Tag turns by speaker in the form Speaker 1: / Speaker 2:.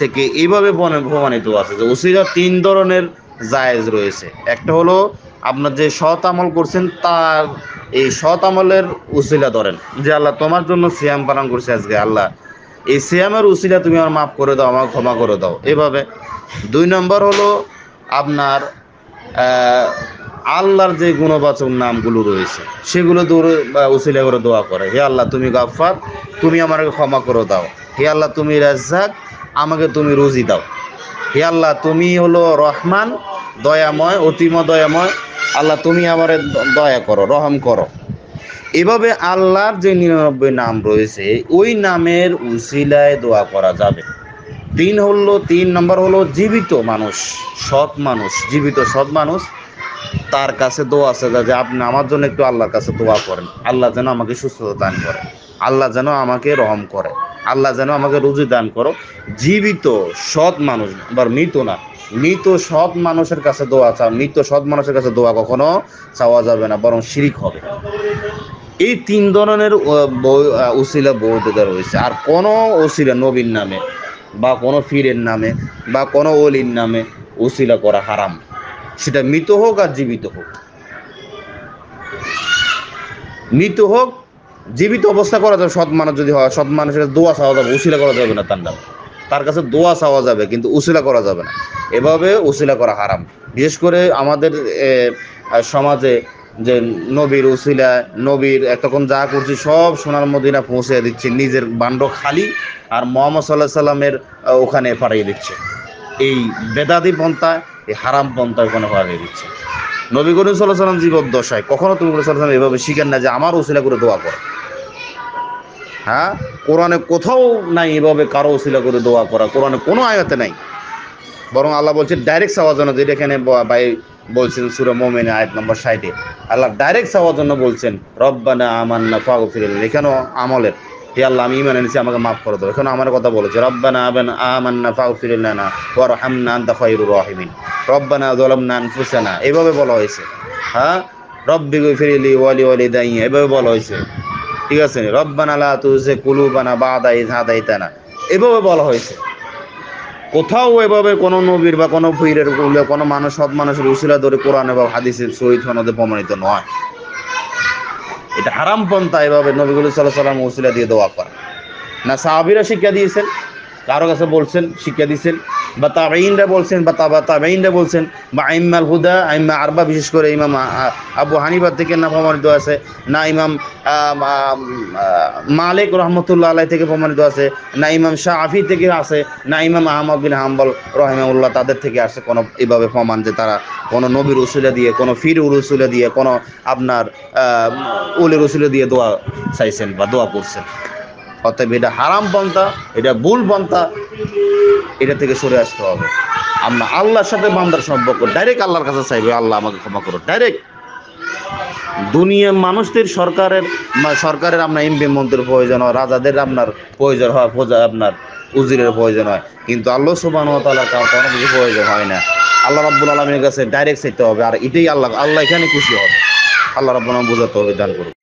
Speaker 1: থেকে এইভাবে প্রমাণিত আছে যে উসিলা তিন ধরনের জায়েজ রয়েছে। একটা হলো আপনার যে সৎ আমল করছেন, তার এই সৎ আমলের উসিলা ধরেন যে আল্লাহ তোমার জন্য সিয়াম পালন করছে আজকে, আল্লাহ এই সিয়ামের উসিলা তুমি আমার মাফ করে দাও আমাকে ক্ষমা করে দাও। এভাবে। দুই নম্বর হলো আপনার আল্লাহর যে গুণবাচক নামগুলো রয়েছে, সেগুলো দৌড়ে উসিলা করে দোয়া করে। হে আল্লাহ, তুমি গাফফার, তুমি আমাকে ক্ষমা করে দাও। হে আল্লাহ, তুমি রাজ্জাক আমাকে তুমি রুজি দাও। হে আল্লাহ, তুমি হলো রহমান, দয়াময় অতিম দয়াময়। আল্লাহ, তুমি আমারে দয়া করো, রহম করো। এভাবে আল্লাহর যে নিরানব্বই নাম রয়েছে, ওই নামের উসিলায় দোয়া করা যাবে। তিন হলো, তিন নম্বর হলো জীবিত মানুষ, সৎ মানুষ, জীবিত সৎ মানুষ। তার কাছে দোয়া আছে যে আপনি আমার জন্য একটু আল্লাহর কাছে দোয়া করেন। আল্লাহ যেন আমাকে সুস্থতা দান করে। আল্লাহ যেন আমাকে রহম করে। আল্লাহ যেন আমাকে রুজি দান করো। জীবিত সৎ মানুষ আবার মৃত না। মৃত সৎ মানুষের কাছে দোয়া চাও মৃত সৎ মানুষের কাছে দোয়া কখনো চাওয়া যাবে না বরং শিরিক হবে। এই তিন ধরনের আহ, বৈ- আহ, উসিলা বৈধতা রয়েছে। আর কোনো উসিলা নবীর নামে বা কোনো ফিরের নামে বা কোনো অলির নামে উসিলা করা হারাম। সেটা মৃত হোক আর জীবিত হোক। মৃত হোক জীবিত অবস্থা করা যাবে, সৎ মানুষ যদি হয়, সৎ মানুষের দোয়া চাওয়া যাবে, উসিলা করা যাবে না তার নামে। তার কাছে দোয়া চাওয়া যাবে, কিন্তু উসিলা করা যাবে না। এভাবে উসিলা করা হারাম। বিশেষ করে আমাদের সমাজে যে নবীর উসিলা, নবীর এতক্ষণ যা করছি, সব সোনার মদিনা পৌঁছে দিচ্ছে, নিজের বান্ড খালি আর মোহাম্মদ সাল্লাহ সাল্লামের ওখানে পাঠিয়ে দিচ্ছে। এই বেদাদি পন্থা, এই হারাম পন্থা ওখানে পাঠিয়ে দিচ্ছে। নবী করিম সাল্লাহ সাল্লাম দশায়, কখনো তুমি করিম সাল্লাহ এভাবে শিখেন না যে আমার উসিলা করে দোয়া করো। হ্যাঁ? কোরআনে কোথাও নাই এভাবে কারও উসিলা করে দোয়া করা, কোরআনে কোনো আয়াতে নাই। বরং আল্লাহ বলছে ডাইরেক্ট চাওয়ার জন্য, যেটা এখানে ভাই বলছেন সুরে মোমেনে আয়াত নম্বর ষাটে আল্লাহ ডাইরেক্ট চাওয়ার জন্য বলছেন, রব্বানা আমান্না ফাগু ফিরিল এখানেও আমলের হে আল্লাহ, আমি ইমান এনেছি, আমাকে মাফ করে দেবো এখন আমার কথা বলেছে, রব্বানা আবেন, আমান্না ফাগু ফিরিল না ওয়ার হামনা আন্তা ফাইরুর রহিমিন। রব্বানা দলমনা আনফুসানা, এভাবে বলা হয়েছে। হ্যাঁ? রব্বি ফিরিলি ওয়ালি ওয়ালি দাইয়া এভাবে বলা হয়েছে। ঠিক আছে? রব্বানা লা তুজে কুলুবানা বাদা ইজ হাদাইতানা, এভাবে বলা হয়েছে। কোথাও এভাবে কোনো নবীর বা কোনো ফিরের কোনো মানুষ, সৎ মানুষের উসিলা ধরে কোরআন এবং হাদিসের শহীদ সনদে প্রমাণিত নয়। এটা হারাম পন্থা এভাবে নবীগুল সাল্লাহ সাল্লাম ওসিলা দিয়ে দোয়া করা। না সাহাবিরা শিক্ষা দিয়েছেন কারও কাছে বলছেন, শিক্ষা দিয়েছেন বা তাবাইনরা বলছেন, বা তাবা তাবাইনরা বলছেন, বা আইম্মাল হুদা, আইম্মা আরবা, বিশেষ করে ইমাম আবু হানিফা থেকে না প্রমাণিত আছে, না ইমাম মালিক রহমতুল্লাহ আলাই থেকে প্রমাণিত আছে, না ইমাম শাহি থেকে আছে, না ইমাম আহমদ বিন হাম্বল রহিমাউল্লাহ তাদের থেকে আসে কোনো এভাবে প্রমাণ যে তারা কোনো নবীর উসুলে দিয়ে, কোনো ফির উসুলে দিয়ে, কোনো আপনার উলের উসুলে দিয়ে দোয়া চাইছেন বা দোয়া করছেন। অতএব এটা হারাম পন্থা, এটা ভুল পন্থা, এটা থেকে সরে আসতে হবে। আমরা আল্লাহর সাথে বান্দার সম্পর্ক ডাইরেক্ট আল্লাহর কাছে চাইবে আল্লাহ, আমাকে ক্ষমা করো। ডাইরেক্ট দুনিয়ার মানুষদের সরকারের সরকারের আপনার এমপি মন্ত্রীর প্রয়োজন হয়, রাজাদের আপনার প্রয়োজন হয় প্রজা- আপনার উজিরের প্রয়োজন হয়। কিন্তু আল্লাহ সুবাহ কারও কোনো কিছু প্রয়োজন হয় না। আল্লাহ রাব্বুল আলমীর কাছে ডাইরেক্ট চাইতে হবে, আর এটাই আল্লাহ আল্লাহ এখানে খুশি হবে। আল্লাহ রাব্বুল আলম বোঝাতে হবে, দান করুন।